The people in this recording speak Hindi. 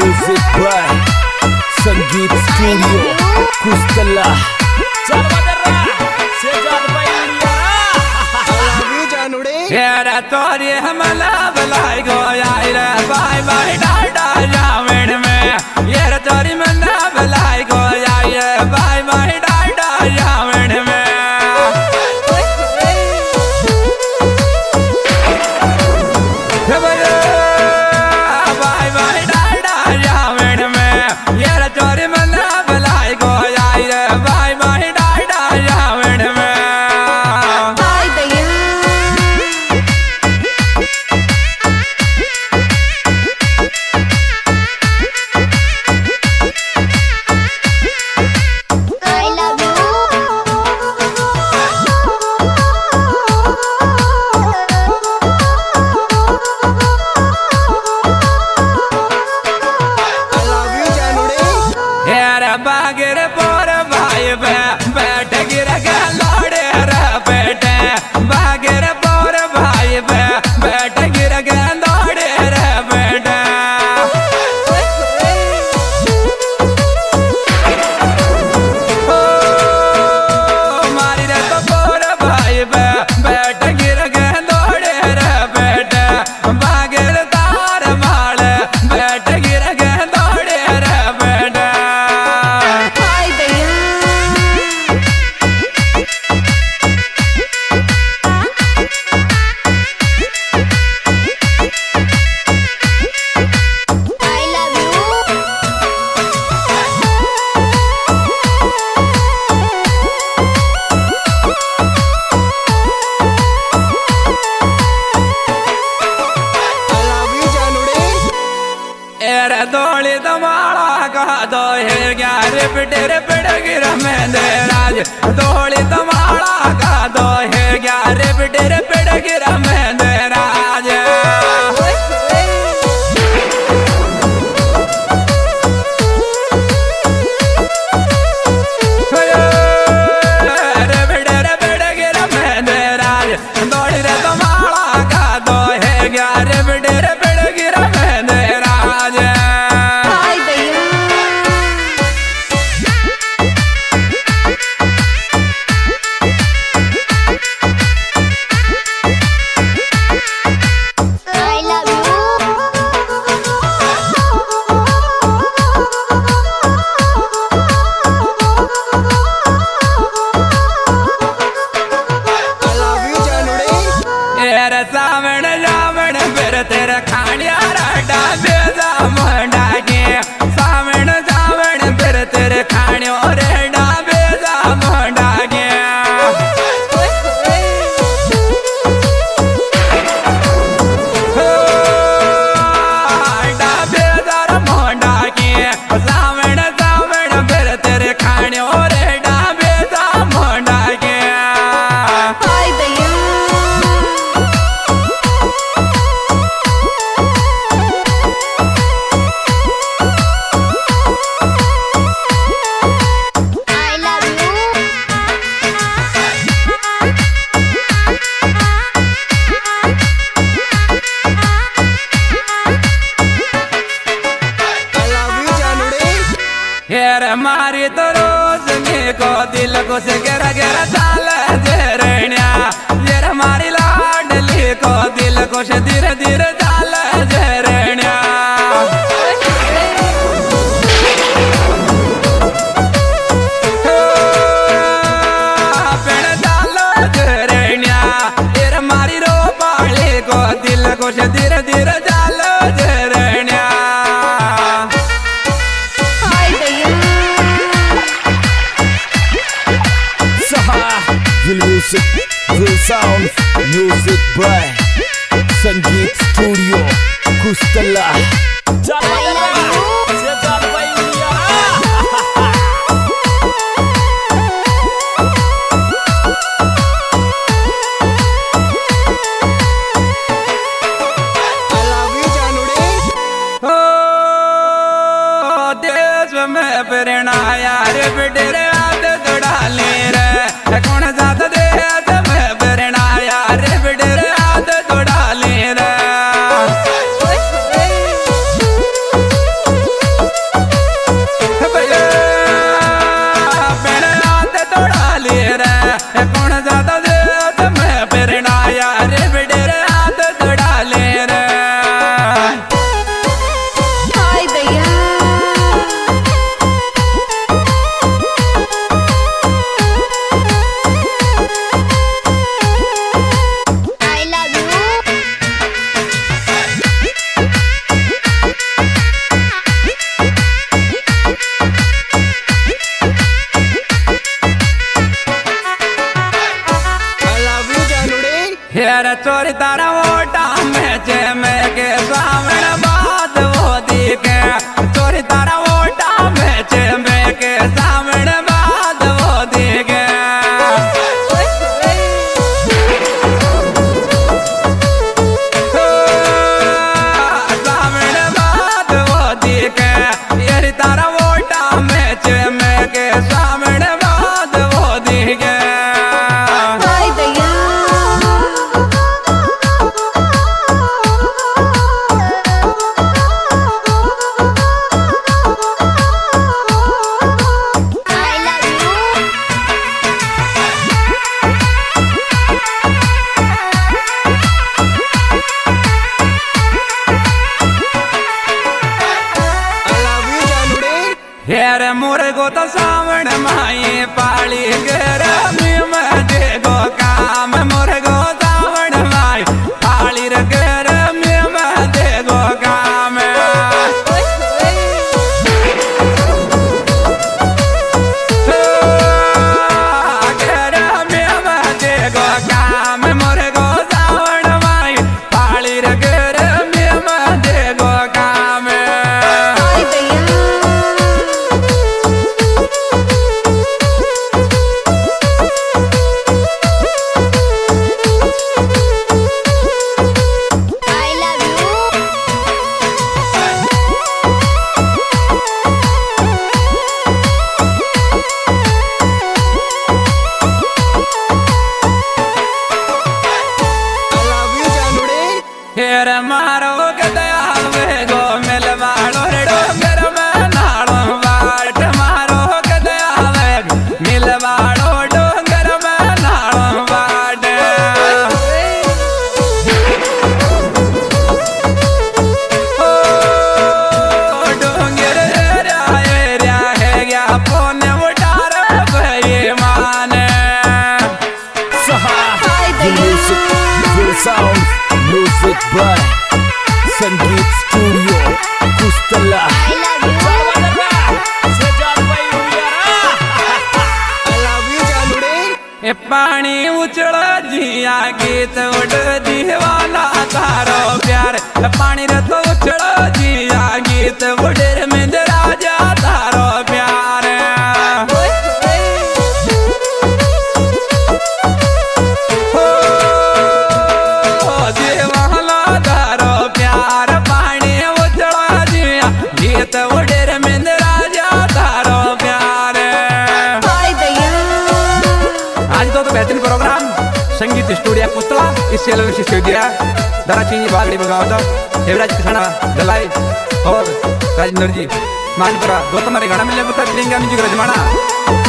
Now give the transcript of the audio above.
म्यूज़िक बाय संगीत स्टूडियो कुस्तला तोरे हमला बलाई गोया रे बाय बाय डाटा जावेड़ में। ये तोरी मना बलाई गोया रे बाय 대박에 दोहे ग्यार पिटेर पिट गिर मेले राज। तोड़ी तमाड़ा का दोहे ग्यार पिटेर पिट गिर Cause I'm कर मारी तो रोज में को दिल को से गेरा गेरा चाल जे रेण्या ये मारी लाडली को दिल को से धीरे धीरे Music by Sangeet Studio Kustala চরে তারাও मोरे गोता तो सावण माए पाली घर। ए पानी उछड़ो जिया गीत उड़ दीवाला तारो प्यार। पानी रथो उछड़ो जिया गीत उड़ में राजा तारो संगीत स्टूडियो पुस्तला इस एल्बम से स्वीकृति दाराची बागड़ी बगावदा हेवराज खसाना दलाई, और राजेंद्र जी, मानपुरा, गौतम गाना मिलने को तक लेंगे हम जी रजमाना